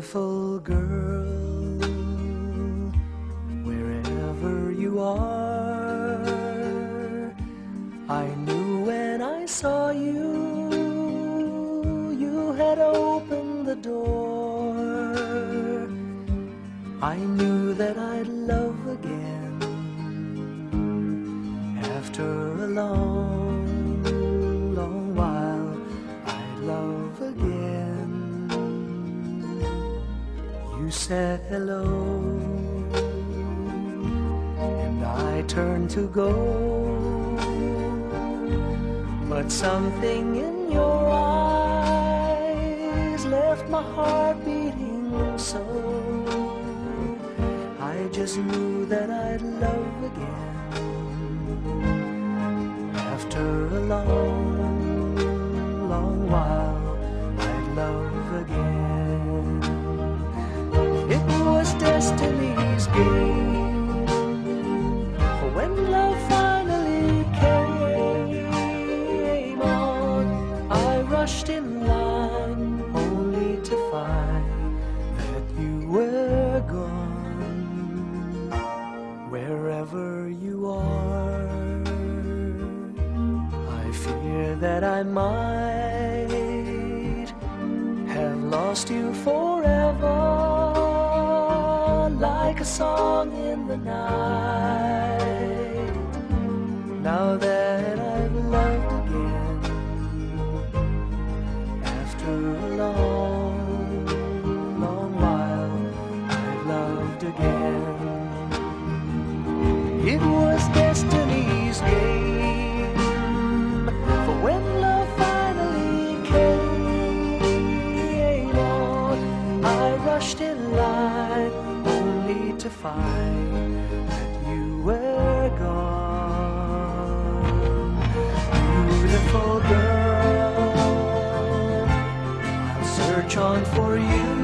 Beautiful girl, wherever you are, I knew when I saw you, you had opened the door. I knew that I'd love again after a long, said hello, and I turned to go. But something in your eyes left my heart beating so. I just knew that I'd love again after a long, destiny's game. For when love finally came on, I rushed in line only to find that you were gone. Wherever you are, I fear that I might have lost you forever, like a song in the night. Now that I've loved again, after a long, long while, I've loved again. It was destiny's to find that you were gone. Beautiful girl, I'll search on for you